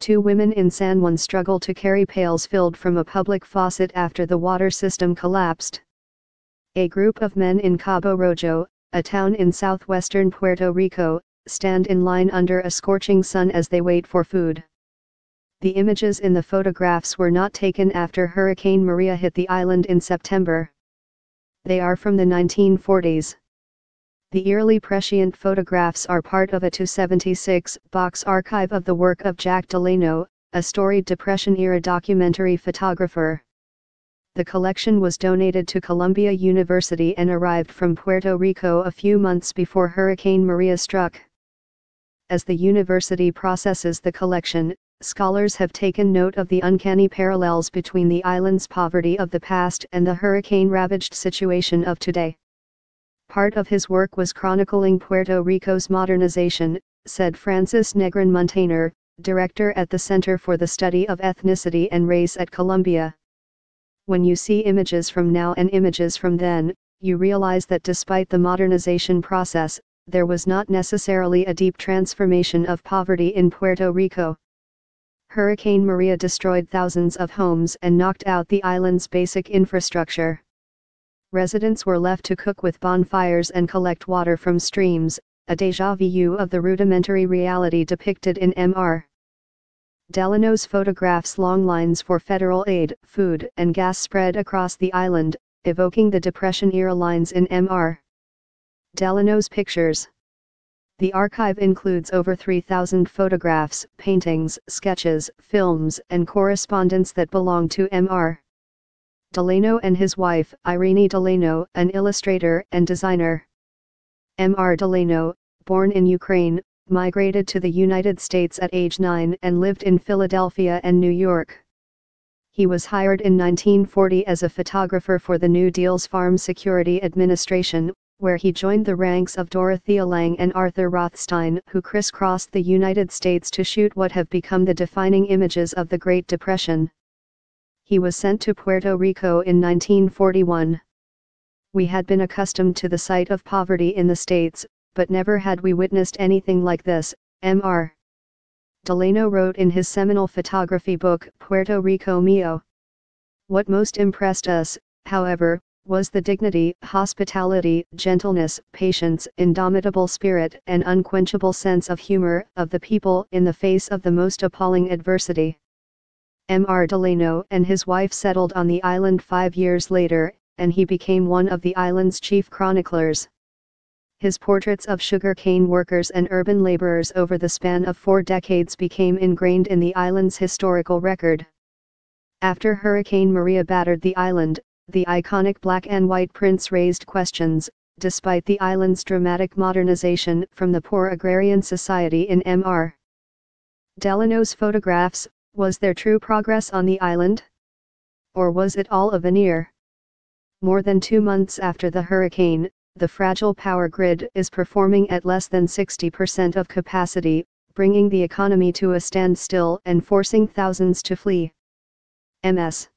Two women in San Juan struggle to carry pails filled from a public faucet after the water system collapsed. A group of men in Cabo Rojo, a town in southwestern Puerto Rico, stand in line under a scorching sun as they wait for food. The images in the photographs were not taken after Hurricane Maria hit the island in September. They are from the 1940s. The eerily prescient photographs are part of a 276 box archive of the work of Jack Delano, a storied Depression-era documentary photographer. The collection was donated to Columbia University and arrived from Puerto Rico a few months before Hurricane Maria struck. As the university processes the collection, scholars have taken note of the uncanny parallels between the island's poverty of the past and the hurricane-ravaged situation of today. Part of his work was chronicling Puerto Rico's modernization, said Frances Negrón-Muntaner, director at the Center for the Study of Ethnicity and Race at Columbia. When you see images from now and images from then, you realize that despite the modernization process, there was not necessarily a deep transformation of poverty in Puerto Rico. Hurricane Maria destroyed thousands of homes and knocked out the island's basic infrastructure residents were left to cook with bonfires and collect water from streams, a deja vu of the rudimentary reality depicted in MR. Delano's photographs long lines for federal aid, food and gas spread across the island, evoking the Depression-era lines in MR. Delano's pictures. The archive includes over 3,000 photographs, paintings, sketches, films, and correspondence that belong to MR. Delano and his wife, Irene Delano, an illustrator and designer. M.R. Delano, born in Ukraine, migrated to the United States at age 9 and lived in Philadelphia and New York. He was hired in 1940 as a photographer for the New Deal's Farm Security Administration, where he joined the ranks of Dorothea Lange and Arthur Rothstein who crisscrossed the United States to shoot what have become the defining images of the Great Depression he was sent to Puerto Rico in 1941. We had been accustomed to the sight of poverty in the States, but never had we witnessed anything like this, Mr. Delano wrote in his seminal photography book Puerto Rico Mio. What most impressed us, however, was the dignity, hospitality, gentleness, patience, indomitable spirit and unquenchable sense of humor of the people in the face of the most appalling adversity. M.R. Delano and his wife settled on the island five years later, and he became one of the island's chief chroniclers. His portraits of sugarcane workers and urban laborers over the span of four decades became ingrained in the island's historical record. After Hurricane Maria battered the island, the iconic black and white prints raised questions, despite the island's dramatic modernization from the poor agrarian society in M.R. Delano's photographs, was there true progress on the island? Or was it all a veneer? More than two months after the hurricane, the fragile power grid is performing at less than 60% of capacity, bringing the economy to a standstill and forcing thousands to flee. MS